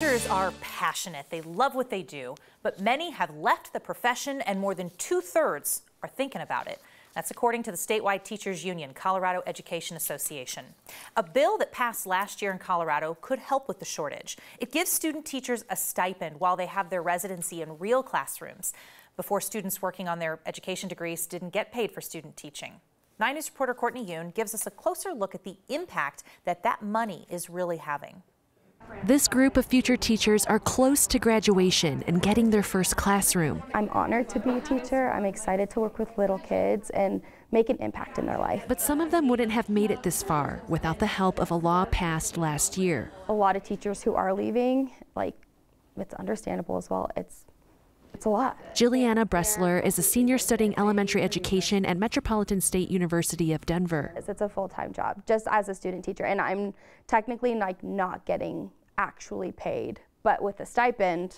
Teachers are passionate. They love what they do, but many have left the profession and more than two thirds are thinking about it. That's according to the statewide teachers union, Colorado Education Association. A bill that passed last year in Colorado could help with the shortage. It gives student teachers a stipend while they have their residency in real classrooms. Before students working on their education degrees didn't get paid for student teaching. 9 News reporter Courtney Yuen gives us a closer look at the impact that that money is really having. This group of future teachers are close to graduation and getting their first classroom. I'm honored to be a teacher. I'm excited to work with little kids and make an impact in their life. But some of them wouldn't have made it this far without the help of a law passed last year. A lot of teachers who are leaving, like, it's understandable as well. It's it's a lot. Jilliana Bressler is a senior studying elementary education at Metropolitan State University of Denver. It's a full-time job, just as a student teacher, and I'm technically like not getting actually paid, but with a stipend,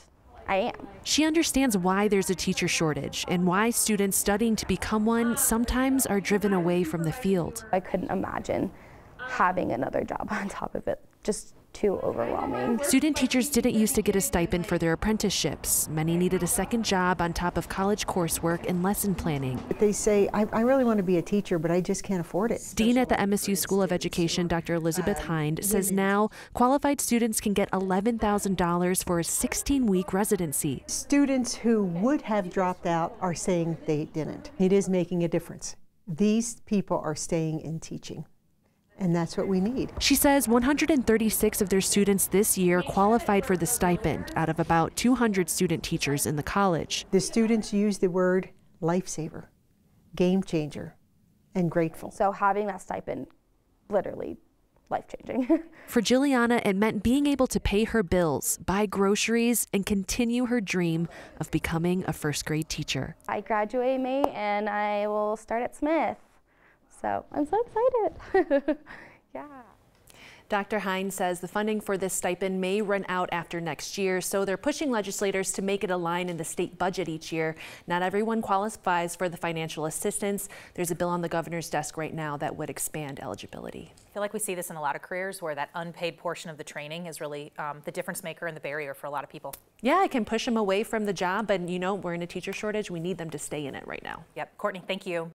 I am. She understands why there's a teacher shortage and why students studying to become one sometimes are driven away from the field. I couldn't imagine having another job on top of it. Just too overwhelming. Student teachers didn't used to get a stipend for their apprenticeships. Many needed a second job on top of college coursework and lesson planning. They say, I, I really want to be a teacher, but I just can't afford it. Dean at the MSU School of Education, Dr. Elizabeth Hinde, says now qualified students can get $11,000 for a 16 week residency. Students who would have dropped out are saying they didn't. It is making a difference. These people are staying in teaching and that's what we need. She says 136 of their students this year qualified for the stipend out of about 200 student teachers in the college. The students use the word lifesaver, game changer, and grateful. So having that stipend literally life changing. For Juliana, it meant being able to pay her bills, buy groceries, and continue her dream of becoming a first grade teacher. I graduate May and I will start at Smith. So I'm so excited. yeah. Dr. Hines says the funding for this stipend may run out after next year, so they're pushing legislators to make it align in the state budget each year. Not everyone qualifies for the financial assistance. There's a bill on the governor's desk right now that would expand eligibility. I feel like we see this in a lot of careers where that unpaid portion of the training is really um, the difference maker and the barrier for a lot of people. Yeah, it can push them away from the job, but you know, we're in a teacher shortage. We need them to stay in it right now. Yep. Courtney, thank you.